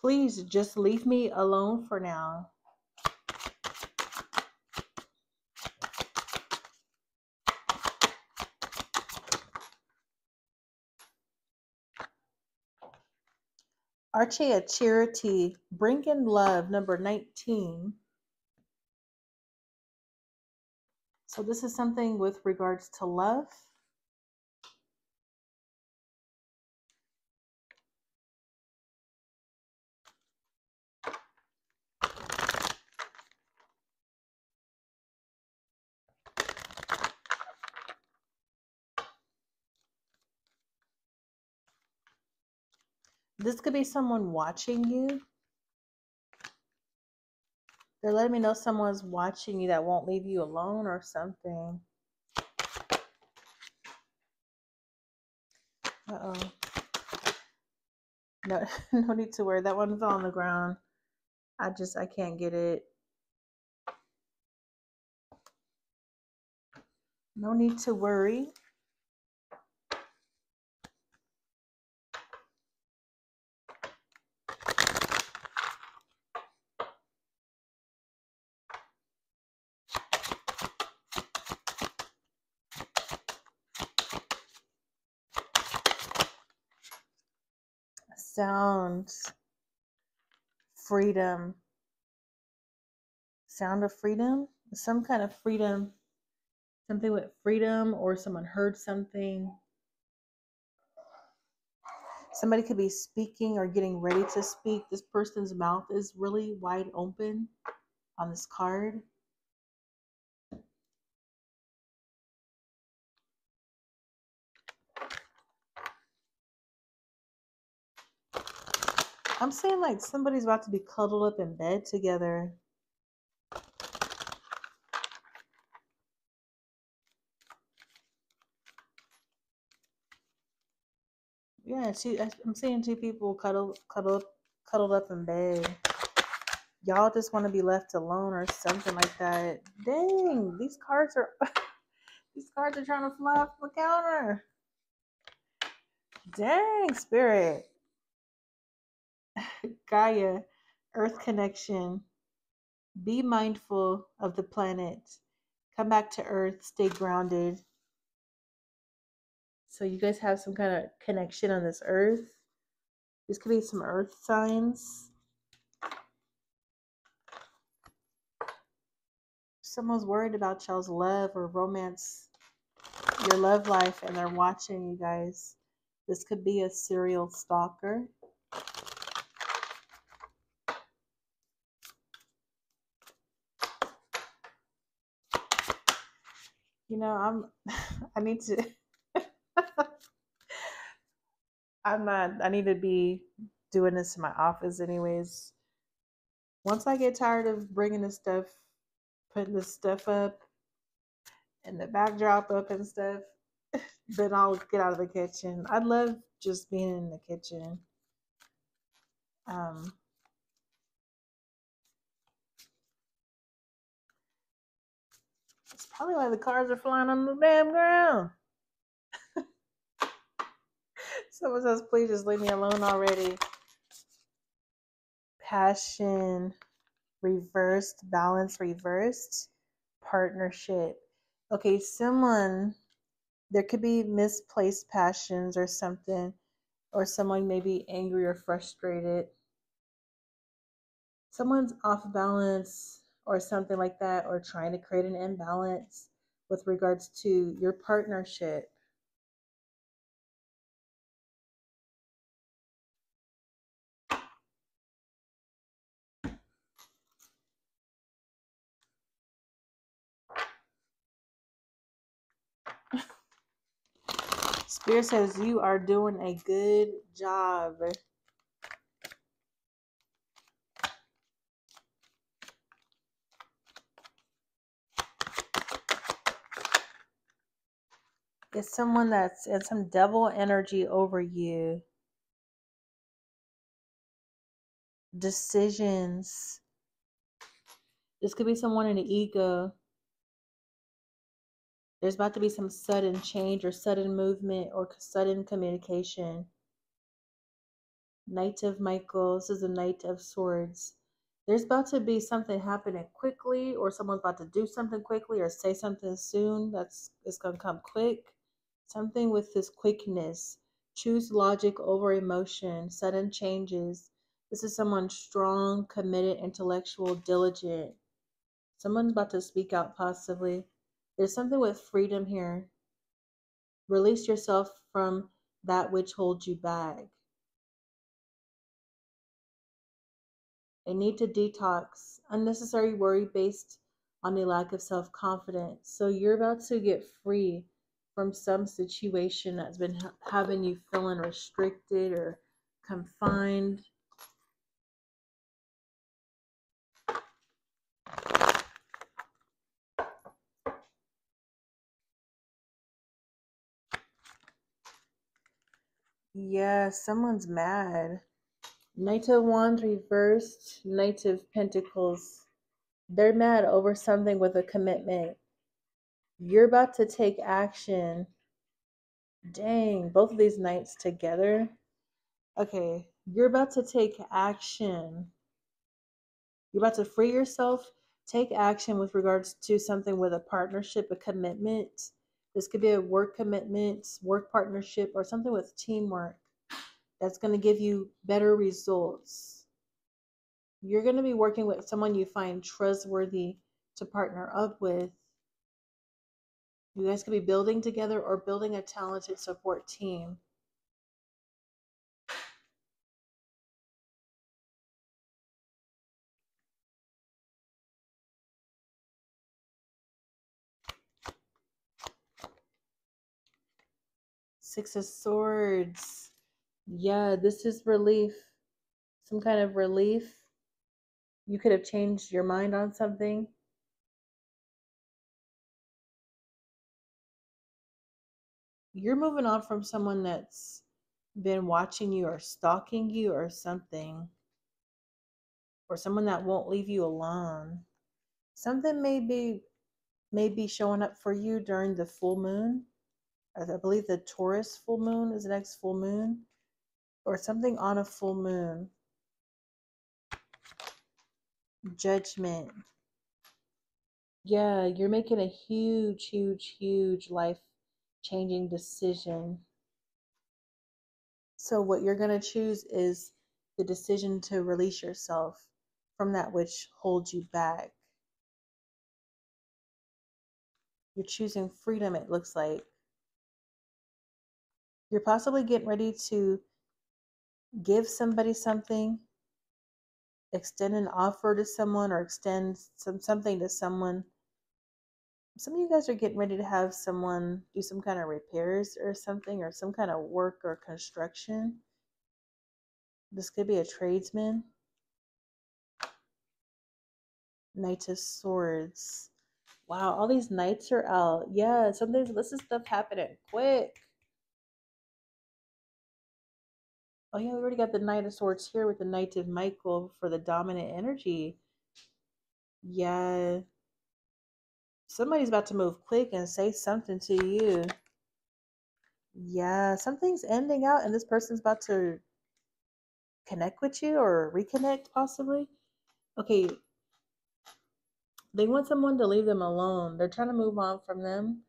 Please just leave me alone for now. Archie at Charity, Bring in Love, number 19. So, this is something with regards to love. This could be someone watching you. They're letting me know someone's watching you that won't leave you alone or something. Uh oh. No, no need to worry. That one fell on the ground. I just, I can't get it. No need to worry. Sound, freedom, sound of freedom, some kind of freedom, something with freedom, or someone heard something. Somebody could be speaking or getting ready to speak. This person's mouth is really wide open on this card. I'm saying like somebody's about to be cuddled up in bed together. Yeah, two, I'm seeing two people cuddled, cuddled, cuddled up in bed. Y'all just want to be left alone or something like that. Dang, these cards are these cards are trying to fly off the counter. Dang, spirit. Gaia, Earth connection. Be mindful of the planet. Come back to Earth. Stay grounded. So you guys have some kind of connection on this Earth. This could be some Earth signs. Someone's worried about y'all's love or romance, your love life, and they're watching you guys. This could be a serial stalker. You know, I'm I need to I'm not I need to be doing this in my office anyways. Once I get tired of bringing this stuff, putting this stuff up and the backdrop up and stuff, then I'll get out of the kitchen. I love just being in the kitchen. Um it's probably why the cars are flying on the damn ground. Someone says, please just leave me alone already. Passion reversed, balance reversed, partnership. Okay, someone, there could be misplaced passions or something, or someone may be angry or frustrated. Someone's off balance or something like that, or trying to create an imbalance with regards to your partnership. Spirit says you are doing a good job. It's someone that's in some devil energy over you. Decisions. This could be someone in the ego. There's about to be some sudden change or sudden movement or sudden communication. Knight of Michael. This is a Knight of Swords. There's about to be something happening quickly, or someone's about to do something quickly, or say something soon. That's it's gonna come quick. Something with this quickness. Choose logic over emotion. Sudden changes. This is someone strong, committed, intellectual, diligent. Someone's about to speak out, possibly. There's something with freedom here. Release yourself from that which holds you back. They need to detox unnecessary worry based on a lack of self confidence. So you're about to get free from some situation that's been ha- having you feeling restricted or confined. Yeah, someone's mad. Knight of Wands reversed, Knight of Pentacles. They're mad over something with a commitment. You're about to take action. Dang, both of these knights together. Okay, you're about to take action. You're about to free yourself. Take action with regards to something with a partnership, a commitment. This could be a work commitment, work partnership, or something with teamwork that's going to give you better results. You're going to be working with someone you find trustworthy to partner up with. You guys could be building together or building a talented support team. Six of Swords. Yeah, this is relief. Some kind of relief. You could have changed your mind on something. You're moving on from someone that's been watching you or stalking you or something. Or someone that won't leave you alone. Something may be may be showing up for you during the full moon. I believe the Taurus full moon is the next full moon or something on a full moon. Judgment. Yeah, you're making a huge, huge, huge life changing decision. So, what you're going to choose is the decision to release yourself from that which holds you back. You're choosing freedom, it looks like. You're possibly getting ready to give somebody something, extend an offer to someone, or extend some something to someone. Some of you guys are getting ready to have someone do some kind of repairs or something, or some kind of work or construction. This could be a tradesman. Knight of Swords. Wow, all these knights are out. Yeah, sometimes this is stuff happening quick. Oh yeah, we already got the Knight of Swords here with the Knight of Michael for the dominant energy. Yeah. Somebody's about to move quick and say something to you. Yeah, something's ending out and this person's about to connect with you or reconnect possibly. Okay. They want someone to leave them alone. They're trying to move on from them.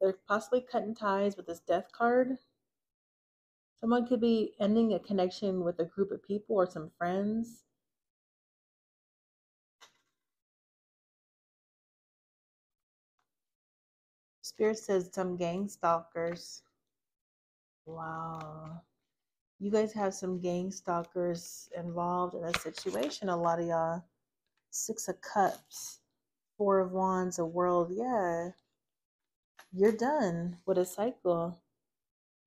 They're possibly cutting ties with this death card. Someone could be ending a connection with a group of people or some friends. Spirit says some gang stalkers. Wow. You guys have some gang stalkers involved in a situation, a lot of y'all. Six of Cups, Four of Wands, a world. Yeah. You're done with a cycle.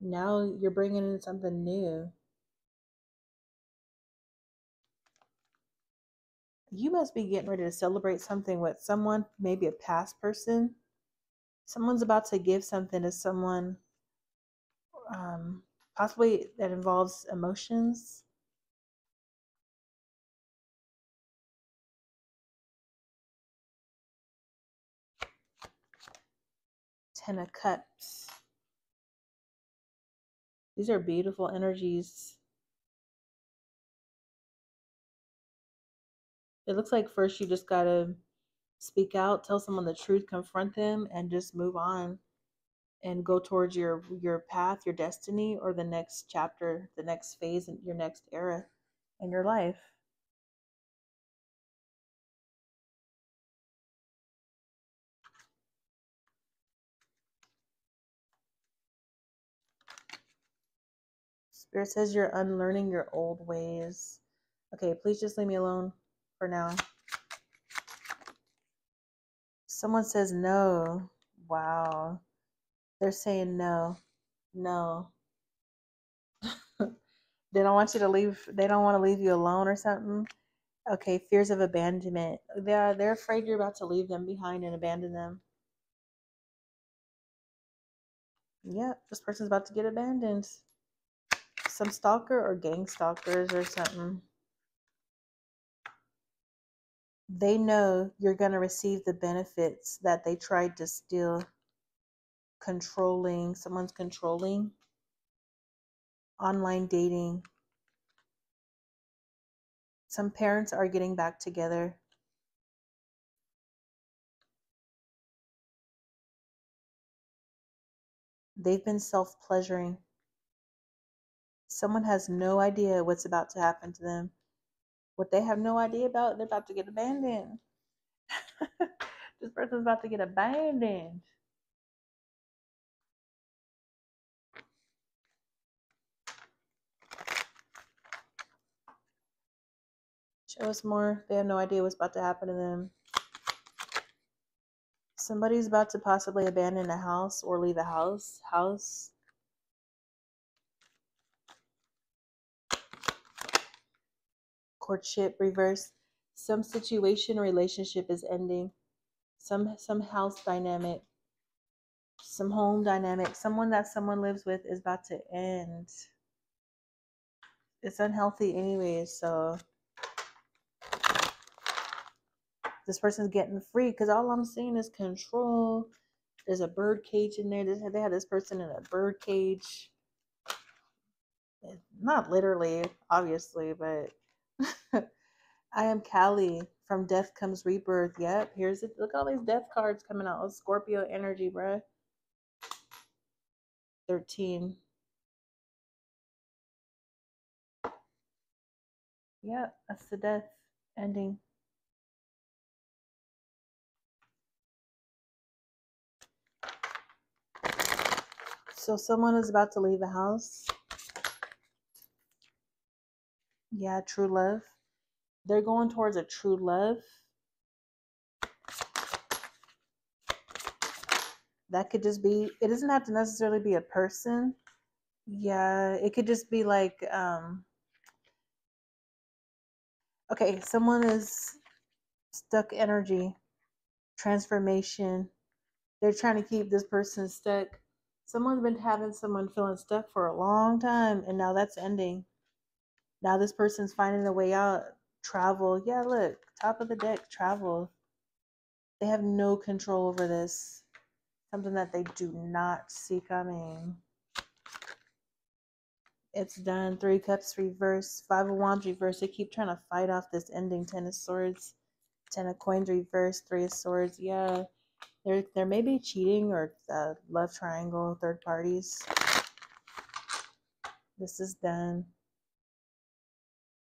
Now you're bringing in something new. You must be getting ready to celebrate something with someone, maybe a past person someone's about to give something to someone, um, possibly that involves emotions. Ten of Cups. These are beautiful energies. It looks like first you just got to speak out, tell someone the truth, confront them, and just move on and go towards your your path, your destiny, or the next chapter, the next phase, in your next era in your life. Spirit says you're unlearning your old ways. Okay, please just leave me alone for now. Someone says no. Wow. They're saying no. No. they don't want you to leave. They don't want to leave you alone or something. Okay, fears of abandonment. They're they're afraid you're about to leave them behind and abandon them. Yep, this person's about to get abandoned. Some stalker or gang stalkers or something. They know you're going to receive the benefits that they tried to steal. Controlling, someone's controlling. Online dating. Some parents are getting back together. They've been self pleasuring. Someone has no idea what's about to happen to them. What they have no idea about, they're about to get abandoned. this person's about to get abandoned. Show us more. They have no idea what's about to happen to them. Somebody's about to possibly abandon a house or leave a house. House. Courtship reverse. Some situation relationship is ending. Some some house dynamic. Some home dynamic. Someone that someone lives with is about to end. It's unhealthy anyways, so this person's getting free because all I'm seeing is control. There's a bird cage in there. They had this person in a bird cage. Not literally, obviously, but I am Callie from Death Comes Rebirth. Yep, here's it. Look at all these death cards coming out. Scorpio energy, bruh. 13. Yep, that's the death ending. So someone is about to leave a house. Yeah, true love. They're going towards a true love. That could just be, it doesn't have to necessarily be a person. Yeah, it could just be like, um, okay, someone is stuck energy, transformation. They're trying to keep this person stuck Someone's been having someone feeling stuck for a long time, and now that's ending. Now this person's finding a way out. Travel. Yeah, look, top of the deck, travel. They have no control over this. Something that they do not see coming. It's done. Three cups reverse. Five of wands reverse. They keep trying to fight off this ending. Ten of swords. Ten of coins reverse. Three of swords. Yeah. There, there may be cheating or uh, love triangle, third parties. This is done.